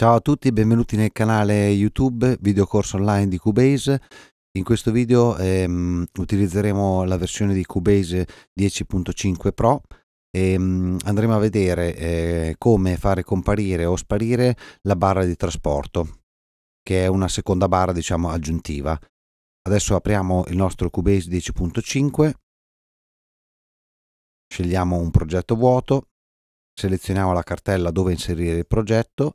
Ciao a tutti, benvenuti nel canale YouTube videocorso online di Cubase. In questo video ehm, utilizzeremo la versione di Cubase 10.5 Pro e ehm, andremo a vedere eh, come fare comparire o sparire la barra di trasporto, che è una seconda barra diciamo aggiuntiva. Adesso apriamo il nostro Cubase 10.5, scegliamo un progetto vuoto, selezioniamo la cartella dove inserire il progetto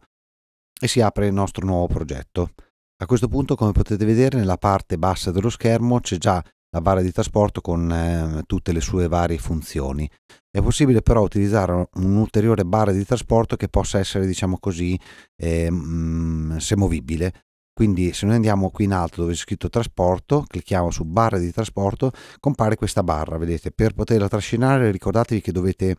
e si apre il nostro nuovo progetto. A questo punto come potete vedere nella parte bassa dello schermo c'è già la barra di trasporto con eh, tutte le sue varie funzioni. È possibile però utilizzare un'ulteriore barra di trasporto che possa essere diciamo così eh, mh, semovibile. Quindi se noi andiamo qui in alto dove è scritto trasporto, clicchiamo su barra di trasporto, compare questa barra, vedete, per poterla trascinare ricordatevi che dovete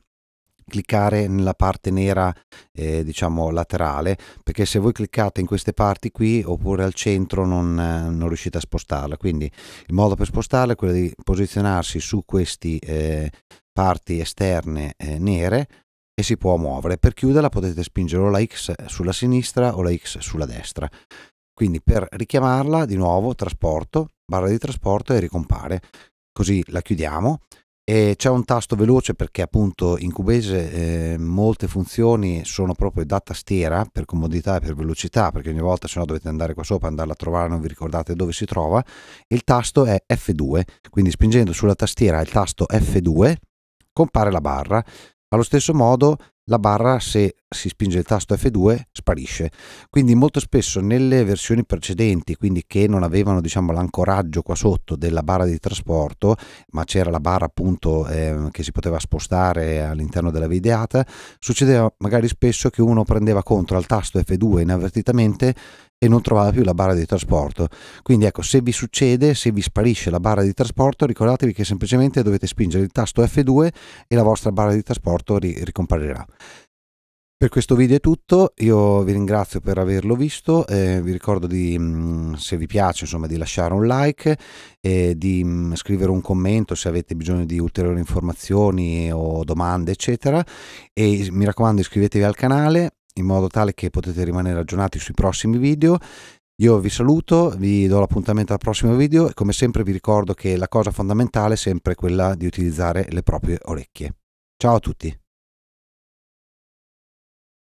cliccare nella parte nera eh, diciamo laterale perché se voi cliccate in queste parti qui oppure al centro non, eh, non riuscite a spostarla. Quindi il modo per spostarla è quello di posizionarsi su queste eh, parti esterne eh, nere e si può muovere. Per chiuderla potete spingere o la X sulla sinistra o la X sulla destra. Quindi per richiamarla di nuovo trasporto barra di trasporto e ricompare. Così la chiudiamo e c'è un tasto veloce perché appunto in Cubase eh, molte funzioni sono proprio da tastiera per comodità e per velocità perché ogni volta se no dovete andare qua sopra andarla a trovare non vi ricordate dove si trova. Il tasto è F2 quindi spingendo sulla tastiera il tasto F2 compare la barra. Allo stesso modo la barra se si spinge il tasto F2 sparisce. Quindi molto spesso nelle versioni precedenti, quindi che non avevano diciamo l'ancoraggio qua sotto della barra di trasporto, ma c'era la barra appunto eh, che si poteva spostare all'interno della videata, succedeva magari spesso che uno prendeva contro al tasto F2 inavvertitamente e non trovava più la barra di trasporto. Quindi ecco, se vi succede, se vi sparisce la barra di trasporto, ricordatevi che semplicemente dovete spingere il tasto F2 e la vostra barra di trasporto ri ricomparirà. Per questo video è tutto, io vi ringrazio per averlo visto, eh, vi ricordo di, mm, se vi piace, insomma, di lasciare un like e di mm, scrivere un commento se avete bisogno di ulteriori informazioni o domande, eccetera. E mi raccomando iscrivetevi al canale in modo tale che potete rimanere aggiornati sui prossimi video. Io vi saluto, vi do l'appuntamento al prossimo video e come sempre vi ricordo che la cosa fondamentale è sempre quella di utilizzare le proprie orecchie. Ciao a tutti!